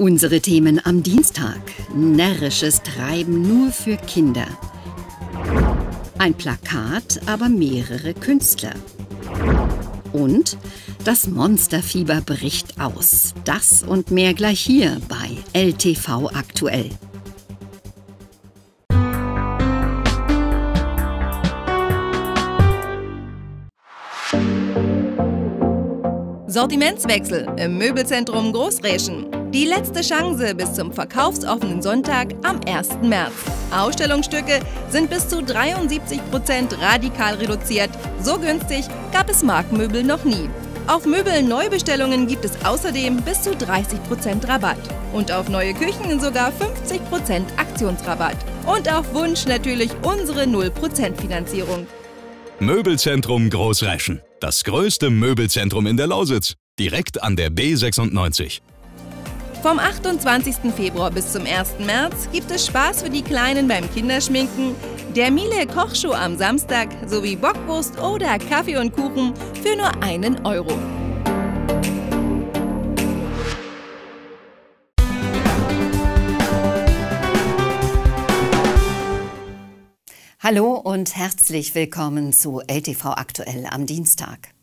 Unsere Themen am Dienstag. Närrisches Treiben nur für Kinder. Ein Plakat, aber mehrere Künstler. Und das Monsterfieber bricht aus. Das und mehr gleich hier bei LTV aktuell. Sortimentswechsel im Möbelzentrum Großräschen. Die letzte Chance bis zum verkaufsoffenen Sonntag am 1. März. Ausstellungsstücke sind bis zu 73% radikal reduziert. So günstig gab es Markenmöbel noch nie. Auf Möbelneubestellungen gibt es außerdem bis zu 30% Rabatt. Und auf neue Küchen sogar 50% Aktionsrabatt. Und auf Wunsch natürlich unsere 0% Finanzierung. Möbelzentrum Großräschen. Das größte Möbelzentrum in der Lausitz. Direkt an der B96. Vom 28. Februar bis zum 1. März gibt es Spaß für die Kleinen beim Kinderschminken, der Miele Kochshow am Samstag sowie Bockwurst oder Kaffee und Kuchen für nur einen Euro. Hallo und herzlich willkommen zu LTV Aktuell am Dienstag.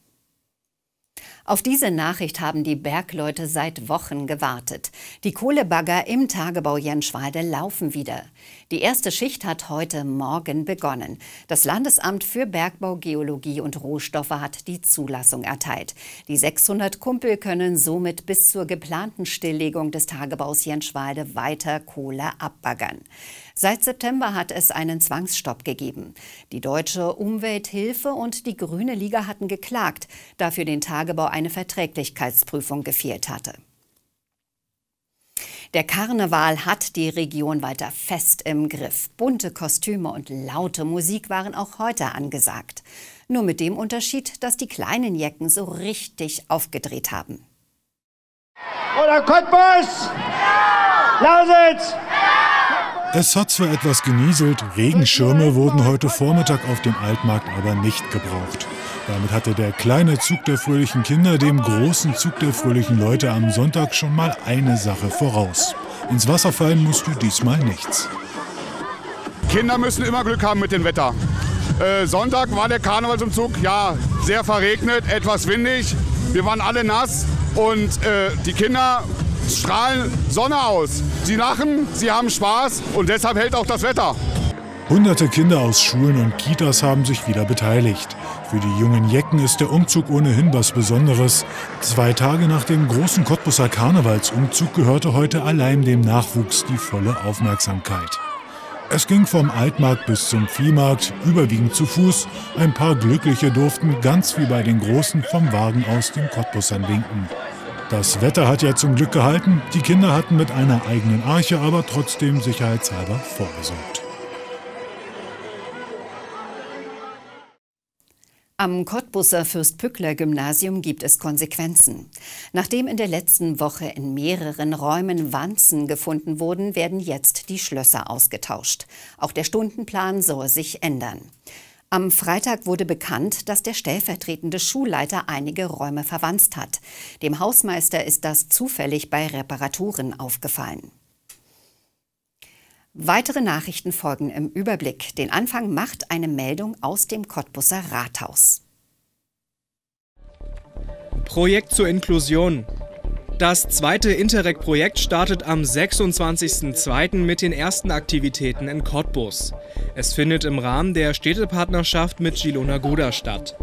Auf diese Nachricht haben die Bergleute seit Wochen gewartet. Die Kohlebagger im Tagebau Jenschwalde laufen wieder. Die erste Schicht hat heute Morgen begonnen. Das Landesamt für Bergbau, Geologie und Rohstoffe hat die Zulassung erteilt. Die 600 Kumpel können somit bis zur geplanten Stilllegung des Tagebaus Jenschwalde weiter Kohle abbaggern. Seit September hat es einen Zwangsstopp gegeben. Die Deutsche Umwelthilfe und die Grüne Liga hatten geklagt, da für den Tagebau eine Verträglichkeitsprüfung gefehlt hatte. Der Karneval hat die Region weiter fest im Griff. Bunte Kostüme und laute Musik waren auch heute angesagt. Nur mit dem Unterschied, dass die kleinen Jecken so richtig aufgedreht haben. Oder Cottbus! Ja! Lausitz! Es hat zwar etwas genieselt, Regenschirme wurden heute Vormittag auf dem Altmarkt aber nicht gebraucht. Damit hatte der kleine Zug der fröhlichen Kinder dem großen Zug der fröhlichen Leute am Sonntag schon mal eine Sache voraus. Ins Wasser fallen musst du diesmal nichts. Kinder müssen immer Glück haben mit dem Wetter. Äh, Sonntag war der Karnevalsumzug, ja, sehr verregnet, etwas windig. Wir waren alle nass und äh, die Kinder strahlen Sonne aus. Sie lachen, sie haben Spaß und deshalb hält auch das Wetter. Hunderte Kinder aus Schulen und Kitas haben sich wieder beteiligt. Für die jungen Jecken ist der Umzug ohnehin was Besonderes. Zwei Tage nach dem großen Cottbusser Karnevalsumzug gehörte heute allein dem Nachwuchs die volle Aufmerksamkeit. Es ging vom Altmarkt bis zum Viehmarkt, überwiegend zu Fuß. Ein paar Glückliche durften ganz wie bei den Großen vom Wagen aus den Cottbussern winken. Das Wetter hat ja zum Glück gehalten. Die Kinder hatten mit einer eigenen Arche aber trotzdem sicherheitshalber vorgesorgt. Am Cottbusser Fürst-Pückler-Gymnasium gibt es Konsequenzen. Nachdem in der letzten Woche in mehreren Räumen Wanzen gefunden wurden, werden jetzt die Schlösser ausgetauscht. Auch der Stundenplan soll sich ändern. Am Freitag wurde bekannt, dass der stellvertretende Schulleiter einige Räume verwanzt hat. Dem Hausmeister ist das zufällig bei Reparaturen aufgefallen. Weitere Nachrichten folgen im Überblick. Den Anfang macht eine Meldung aus dem Cottbusser Rathaus. Projekt zur Inklusion. Das zweite Interreg-Projekt startet am 26.02. mit den ersten Aktivitäten in Cottbus. Es findet im Rahmen der Städtepartnerschaft mit Gilona Goda statt.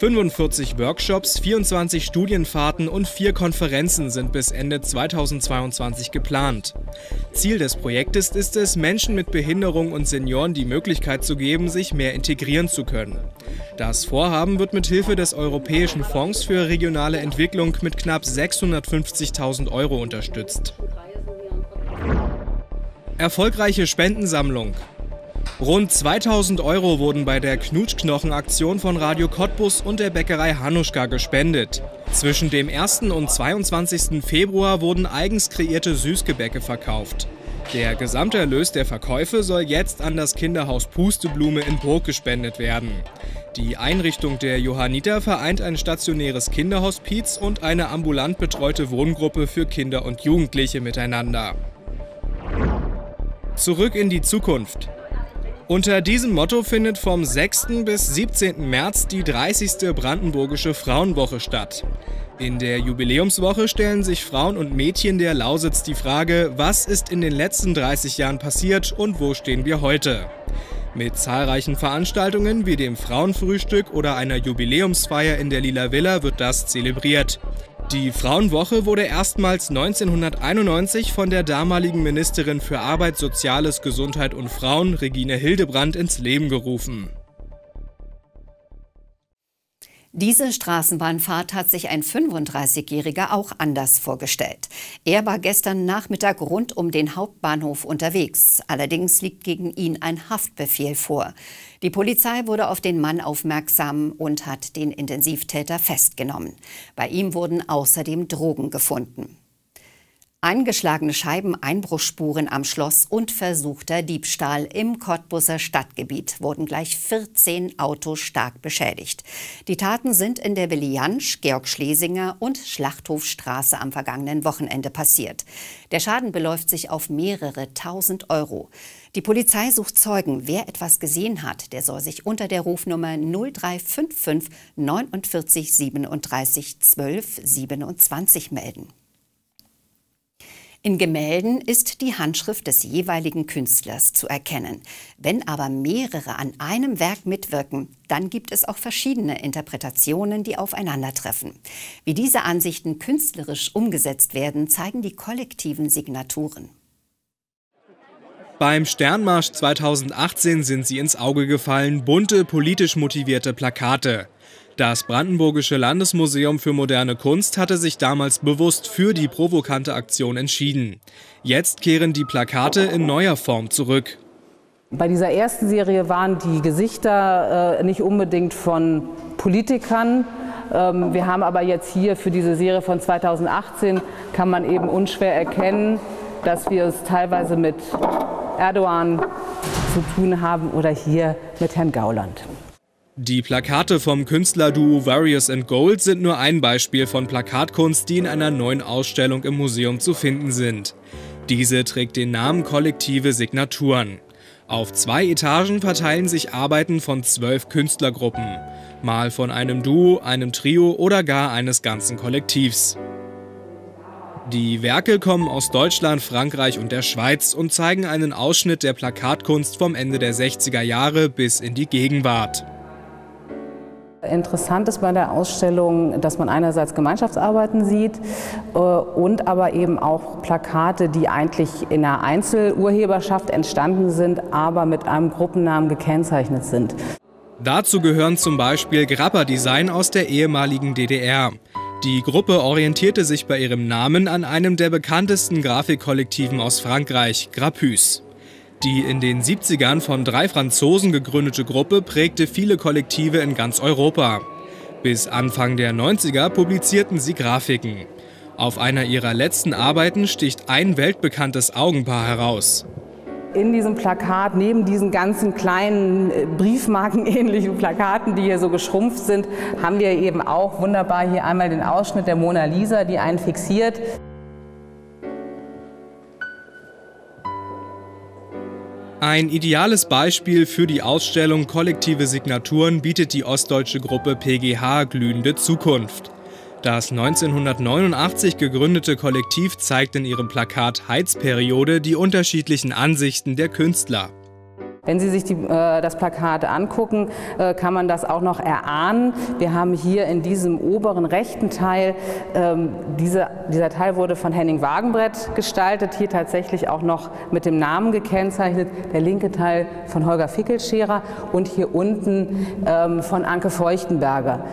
45 Workshops, 24 Studienfahrten und vier Konferenzen sind bis Ende 2022 geplant. Ziel des Projektes ist es, Menschen mit Behinderung und Senioren die Möglichkeit zu geben, sich mehr integrieren zu können. Das Vorhaben wird mit Hilfe des Europäischen Fonds für regionale Entwicklung mit knapp 650.000 Euro unterstützt. Erfolgreiche Spendensammlung. Rund 2000 Euro wurden bei der Knutschknochen-Aktion von Radio Cottbus und der Bäckerei Hanuschka gespendet. Zwischen dem 1. und 22. Februar wurden eigens kreierte Süßgebäcke verkauft. Der gesamte Erlös der Verkäufe soll jetzt an das Kinderhaus Pusteblume in Burg gespendet werden. Die Einrichtung der Johanniter vereint ein stationäres Kinderhospiz und eine ambulant betreute Wohngruppe für Kinder und Jugendliche miteinander. Zurück in die Zukunft. Unter diesem Motto findet vom 6. bis 17. März die 30. Brandenburgische Frauenwoche statt. In der Jubiläumswoche stellen sich Frauen und Mädchen der Lausitz die Frage, was ist in den letzten 30 Jahren passiert und wo stehen wir heute? Mit zahlreichen Veranstaltungen wie dem Frauenfrühstück oder einer Jubiläumsfeier in der Lila Villa wird das zelebriert. Die Frauenwoche wurde erstmals 1991 von der damaligen Ministerin für Arbeit, Soziales, Gesundheit und Frauen, Regine Hildebrand, ins Leben gerufen. Diese Straßenbahnfahrt hat sich ein 35-Jähriger auch anders vorgestellt. Er war gestern Nachmittag rund um den Hauptbahnhof unterwegs. Allerdings liegt gegen ihn ein Haftbefehl vor. Die Polizei wurde auf den Mann aufmerksam und hat den Intensivtäter festgenommen. Bei ihm wurden außerdem Drogen gefunden. Eingeschlagene Scheiben, Einbruchsspuren am Schloss und versuchter Diebstahl im Cottbusser Stadtgebiet wurden gleich 14 Autos stark beschädigt. Die Taten sind in der Williansch, Georg Schlesinger und Schlachthofstraße am vergangenen Wochenende passiert. Der Schaden beläuft sich auf mehrere tausend Euro. Die Polizei sucht Zeugen. Wer etwas gesehen hat, der soll sich unter der Rufnummer 0355 49 37 12 27 melden. In Gemälden ist die Handschrift des jeweiligen Künstlers zu erkennen. Wenn aber mehrere an einem Werk mitwirken, dann gibt es auch verschiedene Interpretationen, die aufeinandertreffen. Wie diese Ansichten künstlerisch umgesetzt werden, zeigen die kollektiven Signaturen. Beim Sternmarsch 2018 sind sie ins Auge gefallen, bunte, politisch motivierte Plakate. Das Brandenburgische Landesmuseum für moderne Kunst hatte sich damals bewusst für die provokante Aktion entschieden. Jetzt kehren die Plakate in neuer Form zurück. Bei dieser ersten Serie waren die Gesichter äh, nicht unbedingt von Politikern. Ähm, wir haben aber jetzt hier für diese Serie von 2018 kann man eben unschwer erkennen, dass wir es teilweise mit Erdogan zu tun haben oder hier mit Herrn Gauland. Die Plakate vom Künstlerduo Various and Gold sind nur ein Beispiel von Plakatkunst, die in einer neuen Ausstellung im Museum zu finden sind. Diese trägt den Namen Kollektive Signaturen. Auf zwei Etagen verteilen sich Arbeiten von zwölf Künstlergruppen, mal von einem Duo, einem Trio oder gar eines ganzen Kollektivs. Die Werke kommen aus Deutschland, Frankreich und der Schweiz und zeigen einen Ausschnitt der Plakatkunst vom Ende der 60er Jahre bis in die Gegenwart. Interessant ist bei der Ausstellung, dass man einerseits Gemeinschaftsarbeiten sieht äh, und aber eben auch Plakate, die eigentlich in einer Einzelurheberschaft entstanden sind, aber mit einem Gruppennamen gekennzeichnet sind. Dazu gehören zum Beispiel Grappa Design aus der ehemaligen DDR. Die Gruppe orientierte sich bei ihrem Namen an einem der bekanntesten Grafikkollektiven aus Frankreich, Grappus. Die in den 70ern von drei Franzosen gegründete Gruppe prägte viele Kollektive in ganz Europa. Bis Anfang der 90er publizierten sie Grafiken. Auf einer ihrer letzten Arbeiten sticht ein weltbekanntes Augenpaar heraus. In diesem Plakat, neben diesen ganzen kleinen äh, Briefmarkenähnlichen Plakaten, die hier so geschrumpft sind, haben wir eben auch wunderbar hier einmal den Ausschnitt der Mona Lisa, die einen fixiert. Ein ideales Beispiel für die Ausstellung Kollektive Signaturen bietet die ostdeutsche Gruppe PGH Glühende Zukunft. Das 1989 gegründete Kollektiv zeigt in ihrem Plakat Heizperiode die unterschiedlichen Ansichten der Künstler. Wenn Sie sich die, äh, das Plakat angucken, äh, kann man das auch noch erahnen. Wir haben hier in diesem oberen rechten Teil, ähm, diese, dieser Teil wurde von Henning Wagenbrett gestaltet, hier tatsächlich auch noch mit dem Namen gekennzeichnet, der linke Teil von Holger Fickelscherer und hier unten ähm, von Anke Feuchtenberger.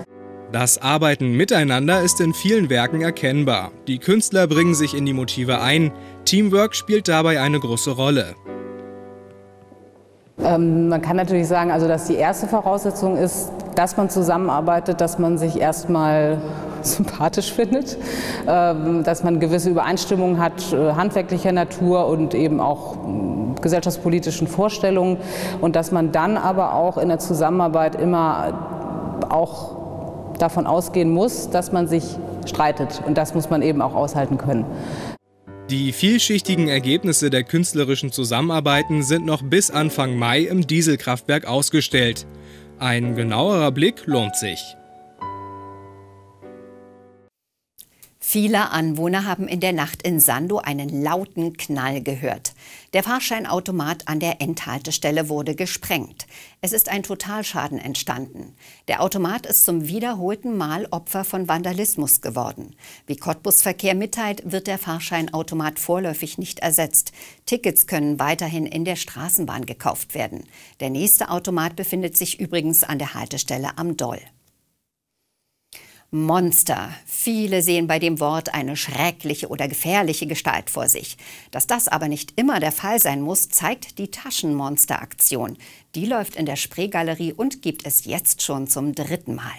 Das Arbeiten miteinander ist in vielen Werken erkennbar. Die Künstler bringen sich in die Motive ein. Teamwork spielt dabei eine große Rolle. Ähm, man kann natürlich sagen, also dass die erste Voraussetzung ist, dass man zusammenarbeitet, dass man sich erstmal sympathisch findet, ähm, dass man gewisse Übereinstimmungen hat, äh, handwerklicher Natur und eben auch äh, gesellschaftspolitischen Vorstellungen und dass man dann aber auch in der Zusammenarbeit immer auch davon ausgehen muss, dass man sich streitet und das muss man eben auch aushalten können. Die vielschichtigen Ergebnisse der künstlerischen Zusammenarbeiten sind noch bis Anfang Mai im Dieselkraftwerk ausgestellt. Ein genauerer Blick lohnt sich. Viele Anwohner haben in der Nacht in Sando einen lauten Knall gehört. Der Fahrscheinautomat an der Endhaltestelle wurde gesprengt. Es ist ein Totalschaden entstanden. Der Automat ist zum wiederholten Mal Opfer von Vandalismus geworden. Wie Cottbus Verkehr mitteilt, wird der Fahrscheinautomat vorläufig nicht ersetzt. Tickets können weiterhin in der Straßenbahn gekauft werden. Der nächste Automat befindet sich übrigens an der Haltestelle am Doll. Monster. Viele sehen bei dem Wort eine schreckliche oder gefährliche Gestalt vor sich. Dass das aber nicht immer der Fall sein muss, zeigt die Taschenmonster-Aktion. Die läuft in der Spreegalerie und gibt es jetzt schon zum dritten Mal.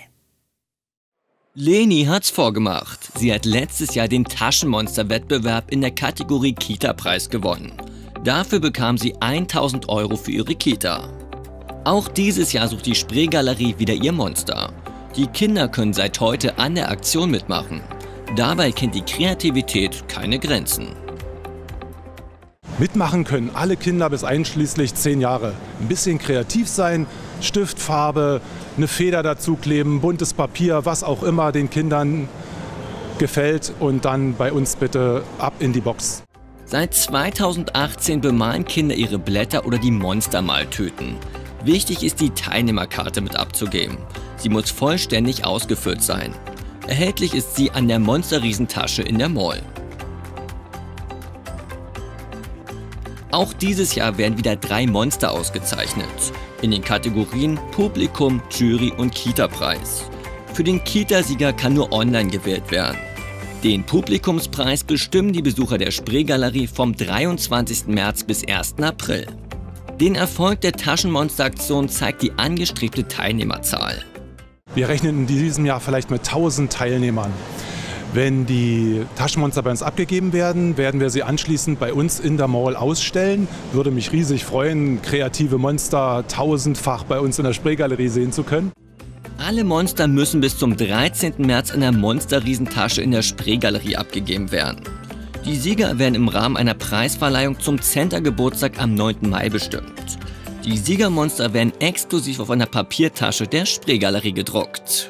Leni hat's vorgemacht. Sie hat letztes Jahr den Taschenmonster-Wettbewerb in der Kategorie Kita-Preis gewonnen. Dafür bekam sie 1000 Euro für ihre Kita. Auch dieses Jahr sucht die Spreegalerie wieder ihr Monster. Die Kinder können seit heute an der Aktion mitmachen. Dabei kennt die Kreativität keine Grenzen. Mitmachen können alle Kinder bis einschließlich zehn Jahre. Ein bisschen kreativ sein, Stift, Farbe, eine Feder dazukleben, buntes Papier, was auch immer den Kindern gefällt und dann bei uns bitte ab in die Box. Seit 2018 bemalen Kinder ihre Blätter oder die Monstermaltüten. Wichtig ist die Teilnehmerkarte mit abzugeben. Sie muss vollständig ausgefüllt sein. Erhältlich ist sie an der Monster-Riesentasche in der Mall. Auch dieses Jahr werden wieder drei Monster ausgezeichnet. In den Kategorien Publikum, Jury und Kita-Preis. Für den Kita-Sieger kann nur online gewählt werden. Den Publikumspreis bestimmen die Besucher der Spreegalerie vom 23. März bis 1. April. Den Erfolg der Taschenmonster-Aktion zeigt die angestrebte Teilnehmerzahl. Wir rechnen in diesem Jahr vielleicht mit 1000 Teilnehmern. Wenn die Taschenmonster bei uns abgegeben werden, werden wir sie anschließend bei uns in der Mall ausstellen. Würde mich riesig freuen, kreative Monster tausendfach bei uns in der Spreegalerie sehen zu können. Alle Monster müssen bis zum 13. März in der Monster-Riesentasche in der Spreegalerie abgegeben werden. Die Sieger werden im Rahmen einer Preisverleihung zum Center-Geburtstag am 9. Mai bestimmt. Die Siegermonster werden exklusiv auf einer Papiertasche der Spreegalerie gedruckt.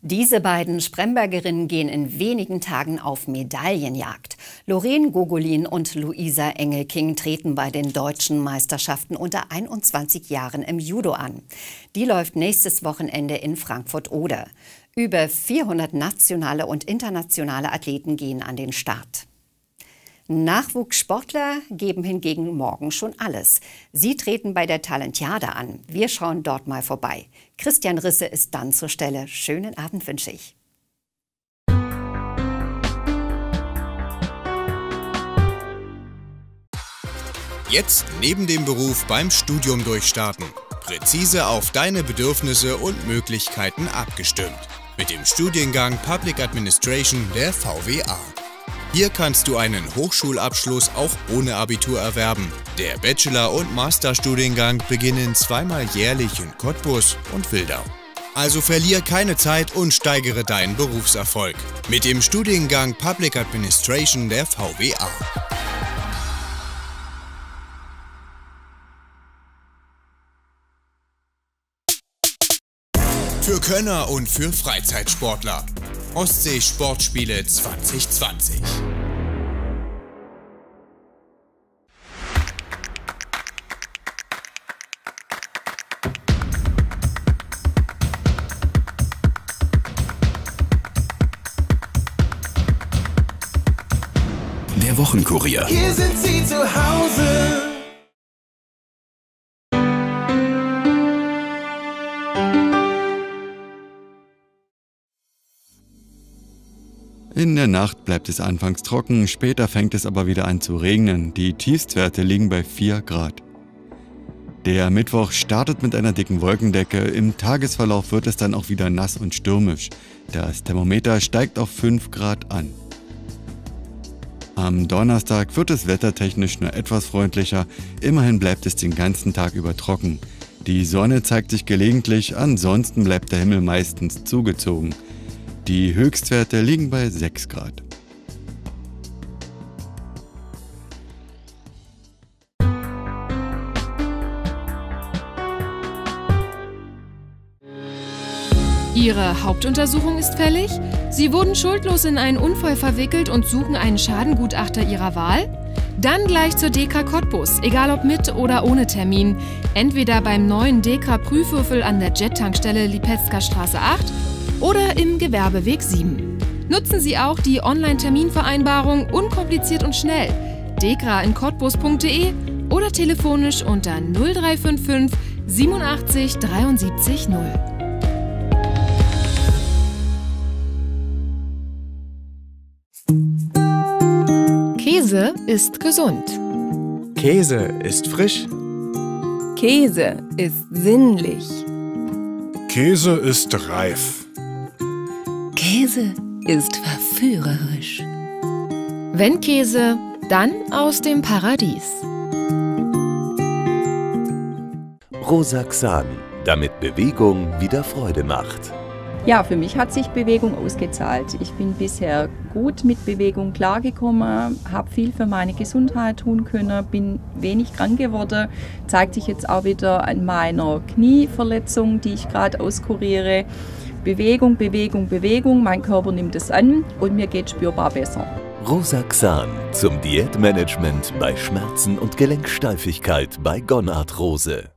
Diese beiden Sprembergerinnen gehen in wenigen Tagen auf Medaillenjagd. Lorraine Gogolin und Luisa Engelking treten bei den deutschen Meisterschaften unter 21 Jahren im Judo an. Die läuft nächstes Wochenende in Frankfurt-Oder. Über 400 nationale und internationale Athleten gehen an den Start. Nachwuchssportler geben hingegen morgen schon alles. Sie treten bei der Talentiade an. Wir schauen dort mal vorbei. Christian Risse ist dann zur Stelle. Schönen Abend wünsche ich. Jetzt neben dem Beruf beim Studium durchstarten. Präzise auf deine Bedürfnisse und Möglichkeiten abgestimmt. Mit dem Studiengang Public Administration der VWA. Hier kannst du einen Hochschulabschluss auch ohne Abitur erwerben. Der Bachelor- und Masterstudiengang beginnen zweimal jährlich in Cottbus und Wildau. Also verlier keine Zeit und steigere deinen Berufserfolg mit dem Studiengang Public Administration der VWA. Könner und für Freizeitsportler. Ostsee Sportspiele 2020. Der Wochenkurier. Hier sind sie zu Hause. In der Nacht bleibt es anfangs trocken, später fängt es aber wieder an zu regnen. Die Tiefstwerte liegen bei 4 Grad. Der Mittwoch startet mit einer dicken Wolkendecke, im Tagesverlauf wird es dann auch wieder nass und stürmisch. Das Thermometer steigt auf 5 Grad an. Am Donnerstag wird es wettertechnisch nur etwas freundlicher, immerhin bleibt es den ganzen Tag über trocken. Die Sonne zeigt sich gelegentlich, ansonsten bleibt der Himmel meistens zugezogen. Die Höchstwerte liegen bei 6 Grad. Ihre Hauptuntersuchung ist fällig? Sie wurden schuldlos in einen Unfall verwickelt und suchen einen Schadengutachter Ihrer Wahl? Dann gleich zur DEKRA Cottbus, egal ob mit oder ohne Termin. Entweder beim neuen DEKRA Prüfwürfel an der Jet-Tankstelle Lipetzka Straße 8 oder im Gewerbeweg 7. Nutzen Sie auch die Online-Terminvereinbarung unkompliziert und schnell. dekra in cottbus.de oder telefonisch unter 0355 87 73 0. Käse ist gesund. Käse ist frisch. Käse ist sinnlich. Käse ist reif. Käse ist verführerisch. Wenn Käse, dann aus dem Paradies. Rosaxan, damit Bewegung wieder Freude macht. Ja, für mich hat sich Bewegung ausgezahlt. Ich bin bisher gut mit Bewegung klargekommen, habe viel für meine Gesundheit tun können, bin wenig krank geworden. Zeigt sich jetzt auch wieder an meiner Knieverletzung, die ich gerade auskuriere. Bewegung, Bewegung, Bewegung. Mein Körper nimmt es an und mir geht spürbar besser. Rosaxan zum Diätmanagement bei Schmerzen und Gelenksteifigkeit bei Gonarthrose.